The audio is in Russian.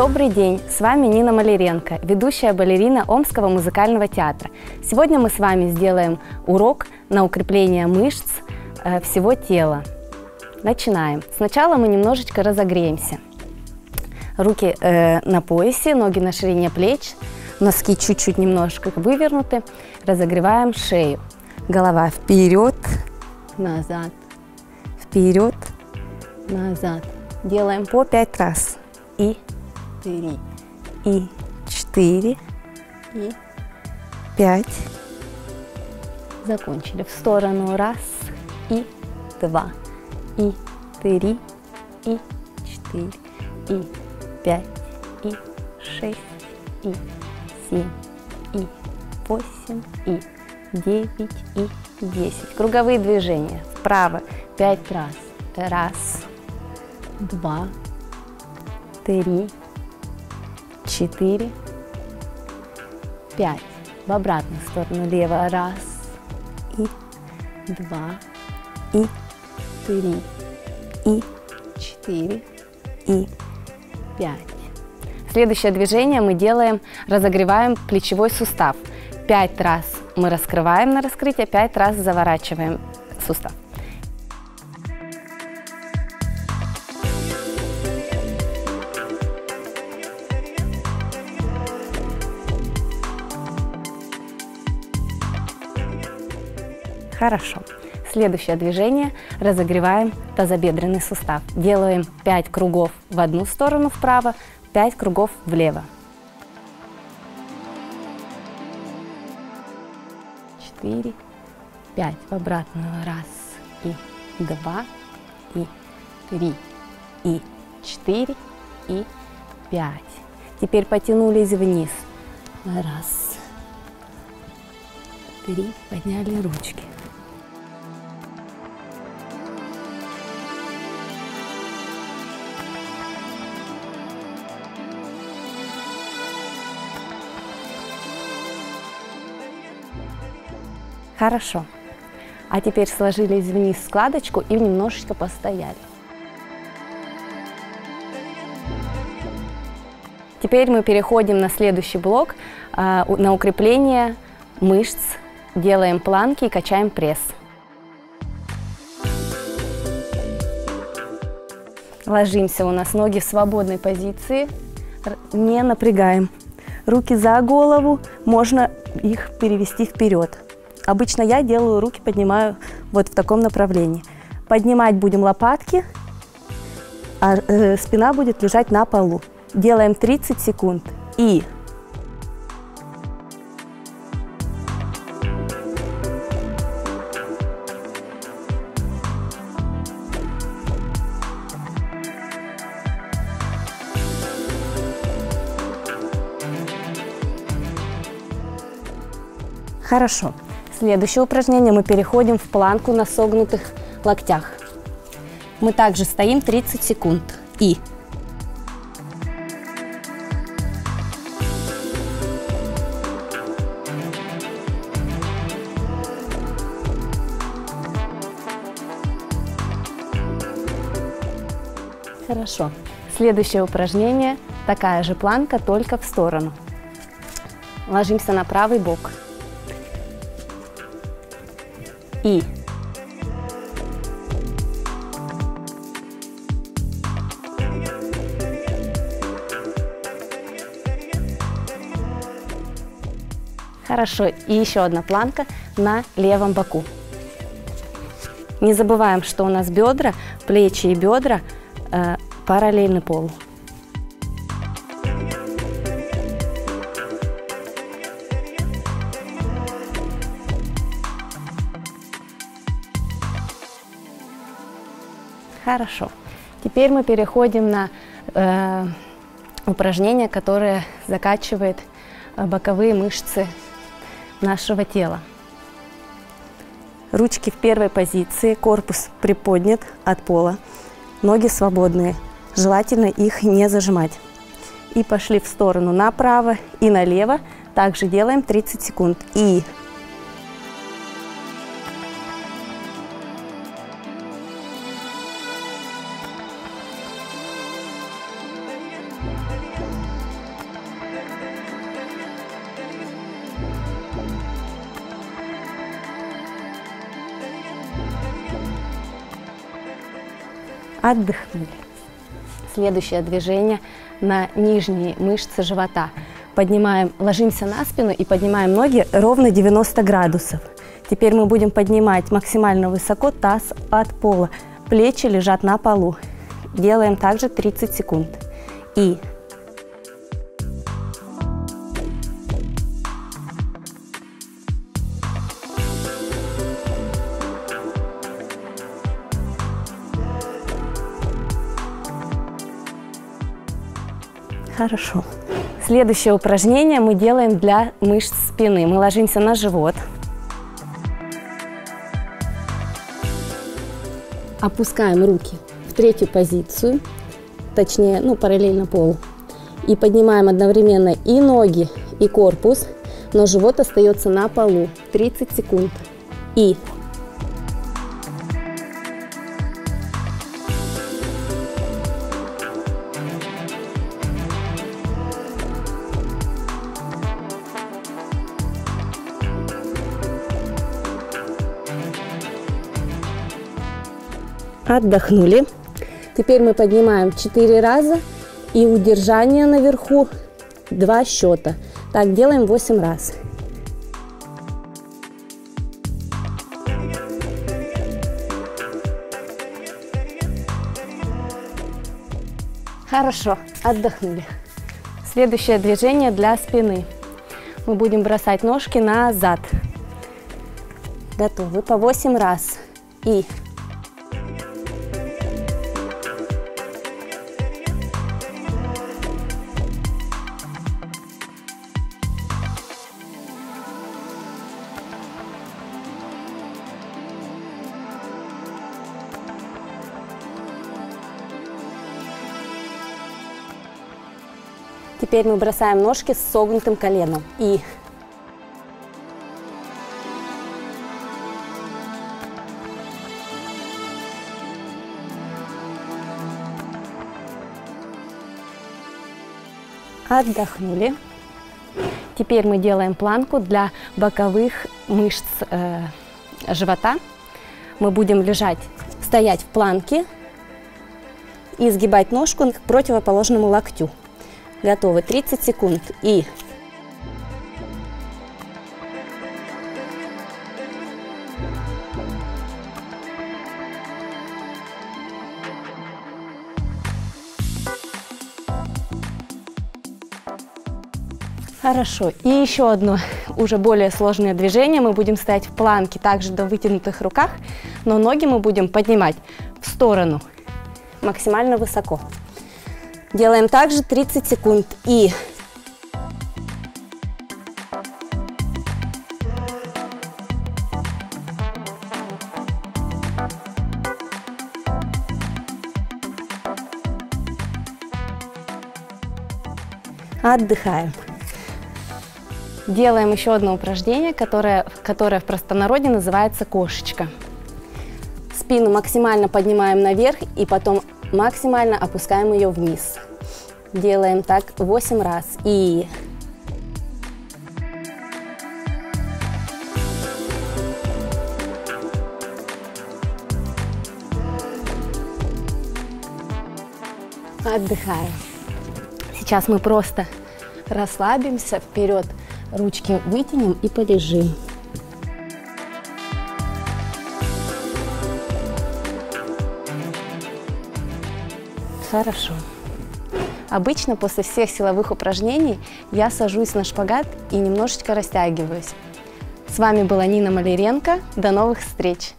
Добрый день, с вами Нина Маляренко, ведущая балерина Омского музыкального театра. Сегодня мы с вами сделаем урок на укрепление мышц э, всего тела. Начинаем. Сначала мы немножечко разогреемся. Руки э, на поясе, ноги на ширине плеч, носки чуть-чуть немножко вывернуты. Разогреваем шею. Голова вперед, назад, вперед, назад. Делаем по пять раз. И три, и четыре, и пять. Закончили. В сторону. Раз, и два, и три, и четыре, и пять, и шесть, и семь, и восемь, и девять, и десять. Круговые движения. Вправо пять раз. Раз, два, три, четыре, пять. В обратную сторону лево. Раз, и два, и три, и четыре, и пять. Следующее движение мы делаем, разогреваем плечевой сустав. Пять раз мы раскрываем на раскрытие, пять раз заворачиваем сустав. Хорошо. Следующее движение. Разогреваем тазобедренный сустав. Делаем 5 кругов в одну сторону вправо, 5 кругов влево. 4, 5 в обратную. Раз, и два, и три, и четыре, и пять. Теперь потянулись вниз. Раз, три, подняли ручки. Хорошо. А теперь сложились вниз складочку и немножечко постояли. Теперь мы переходим на следующий блок, а, на укрепление мышц. Делаем планки и качаем пресс. Ложимся у нас ноги в свободной позиции, не напрягаем. Руки за голову, можно их перевести вперед. Обычно я делаю руки, поднимаю вот в таком направлении. Поднимать будем лопатки, а э, спина будет лежать на полу. Делаем 30 секунд. И Хорошо. Следующее упражнение мы переходим в планку на согнутых локтях. Мы также стоим 30 секунд. И Хорошо. Следующее упражнение. Такая же планка, только в сторону. Ложимся на правый бок. И. Хорошо. И еще одна планка на левом боку. Не забываем, что у нас бедра, плечи и бедра э, параллельны полу. Хорошо. Теперь мы переходим на э, упражнение, которое закачивает э, боковые мышцы нашего тела. Ручки в первой позиции, корпус приподнят от пола, ноги свободные. Желательно их не зажимать. И пошли в сторону направо и налево. Также делаем 30 секунд. И Отдохнули. Следующее движение на нижние мышцы живота. Поднимаем, ложимся на спину и поднимаем ноги ровно 90 градусов. Теперь мы будем поднимать максимально высоко таз от пола. Плечи лежат на полу. Делаем также 30 секунд. И Хорошо. Следующее упражнение мы делаем для мышц спины. Мы ложимся на живот. Опускаем руки в третью позицию, точнее, ну, параллельно полу. И поднимаем одновременно и ноги, и корпус, но живот остается на полу. 30 секунд. И Отдохнули. Теперь мы поднимаем 4 раза и удержание наверху 2 счета. Так, делаем 8 раз. Хорошо, отдохнули. Следующее движение для спины. Мы будем бросать ножки назад. Готовы по 8 раз. И Теперь мы бросаем ножки с согнутым коленом. И отдохнули. Теперь мы делаем планку для боковых мышц э, живота. Мы будем лежать, стоять в планке и сгибать ножку к противоположному локтю. Готовы. 30 секунд. И Хорошо. И еще одно уже более сложное движение. Мы будем стоять в планке, также до вытянутых руках, но ноги мы будем поднимать в сторону максимально высоко. Делаем также 30 секунд. И отдыхаем. Делаем еще одно упражнение, которое, которое в простонародье называется кошечка. Спину максимально поднимаем наверх и потом максимально опускаем ее вниз. Делаем так 8 раз. И отдыхаем. Сейчас мы просто расслабимся вперед, ручки вытянем и полежим. Хорошо. Обычно после всех силовых упражнений я сажусь на шпагат и немножечко растягиваюсь. С вами была Нина Маляренко. До новых встреч!